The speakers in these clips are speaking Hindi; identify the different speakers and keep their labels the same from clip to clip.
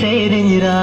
Speaker 1: சேருகிறா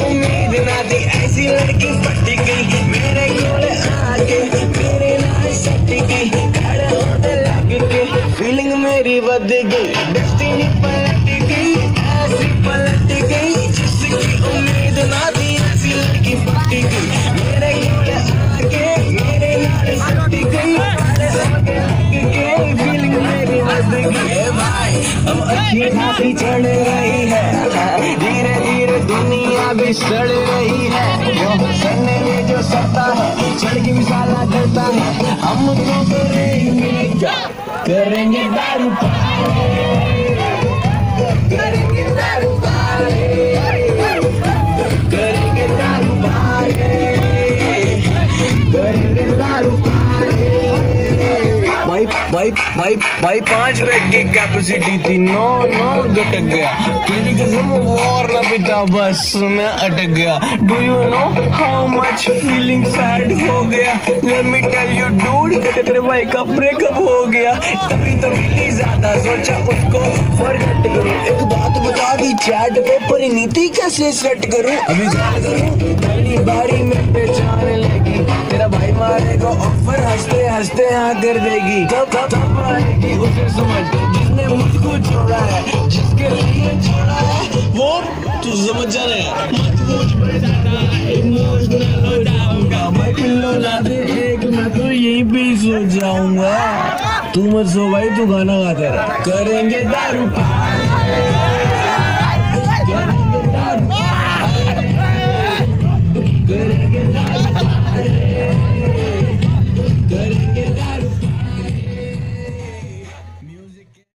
Speaker 1: उम्मीद ना थी ऐसी लड़की पट गई। मेरे कोल आके, मेरे नाल सट गई। खड़ा होने लग के फीलिंग मेरी बद गई डेस्टिनी पलट गई ऐसी पलट गई। जिसकी उम्मीद ना थी ऐसी लड़की पट गई। मेरे कोल आके, मेरे नाल सट गई। खड़ा होने लग के फीलिंग मेरी बद गई। भाई अब अच्छी खासी चढ़ रही है। धीरे धीरे भी सड़ रही है? जो करने में जो सकता है, चढ़ के मिसाला करता है। हम तो करेंगे क्या? करेंगे दारू करेंगे दारू करेंगे दारू करेंगे दारू भाई भाई भाई, पाँच बेड की कैपेसिटी थी। नौ नौ घटक गया। तेरी कसम और ना पिता, बस मैं अटक गया। Do you know how much feeling sad हो गया? Let me tell you dude तेरे भाई का ब्रेकअप हो गया। तभी तो मिली ज़्यादा सोचा, उसको फॉरगेट करूँ। एक बात बता दी चैट पे परिणीति कैसे सेट करूँ? अभी बारी में पहचान लगी तेरा भाई मारेगा ऑफ़र हँसते हँसते हाँ कर देगी तब तब आएगी, उसे समझ, जिसने मुझको छोड़ा है, जिसके लिए छोड़ा है, वो तू समझ जा रहा तो सो जाऊँगा। तू मत सो भाई, तू गाना गाते रह। करेंगे दारू। पार